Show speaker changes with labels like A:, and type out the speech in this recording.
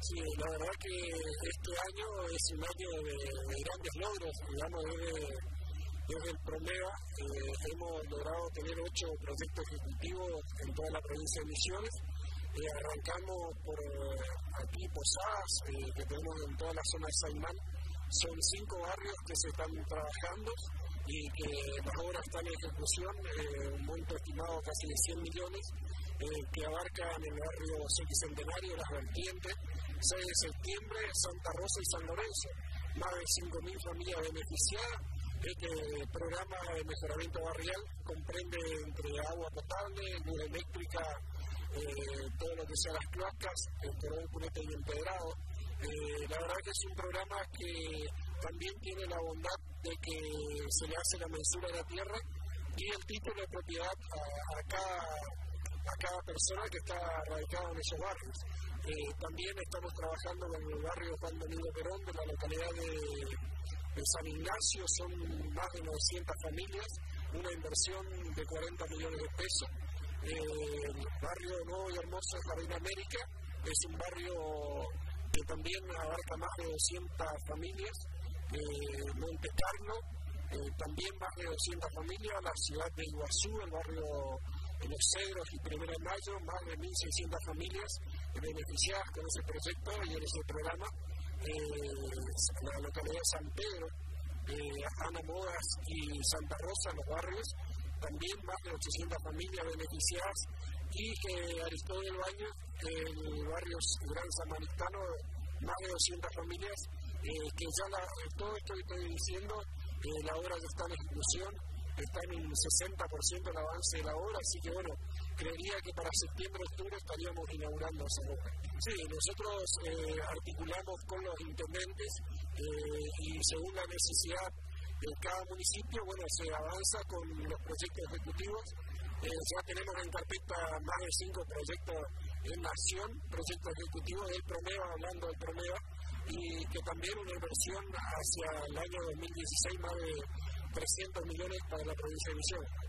A: Sí, la verdad que este año es un año de, grandes logros, digamos, desde, el PROMEA eh, hemos logrado tener ocho proyectos ejecutivos en toda la provincia de Misiones. Eh, arrancamos por eh, aquí Posadas, que tenemos en toda la zona de Saimán. Son cinco barrios que se están trabajando y que las obras están en ejecución, un monto estimado casi de 100 millones, que abarcan el barrio Centenario, las vertientes, 6 de septiembre, Santa Rosa y San Lorenzo. Más de 5.000 familias beneficiadas. Este programa de mejoramiento barrial comprende entre agua potable, luz eléctrica, eh, todo lo que sea las cloacas, el cordón cunete y empedrado. Eh, la verdad que es un programa que también tiene la bondad de que se le hace la mensura de la tierra y el título de propiedad a, cada, a cada persona que está radicada en esos barrios. Eh, también estamos trabajando en el barrio Juan Domingo Perón de la localidad de, San Ignacio, son más de 900 familias, una inversión de 40 millones de pesos. Eh, el barrio nuevo y hermoso Jardín América es un barrio que también abarca más de 200 familias. Eh, Monte Carlo, también más de 200 familias, la ciudad de Iguazú, el barrio en Los Cedros y Primera de Mayo, más de 1.600 familias beneficiadas con ese proyecto y en ese programa. Eh, la localidad de San Pedro, eh, Ana Modas y Santa Rosa, los barrios, también más de 800 familias beneficiadas y eh, Aristóteles del Baño, el barrio Gran Samaritano, más de 200 familias, eh, que ya todo esto que estoy diciendo, la obra ya está en ejecución, está en un 60% el avance de la obra, así que bueno, creería que para septiembre, octubre estaríamos inaugurando esa obra. Sí, nosotros eh, articulamos con los intendentes eh, y según la necesidad de cada municipio, bueno, se avanza con los proyectos ejecutivos. Eh, ya tenemos en carpeta más de cinco proyectos en Nación, proyectos ejecutivos del Promeva, hablando del Promeva, y que también una inversión hacia el año 2016 más de 300 millones para la provincia de Misiones.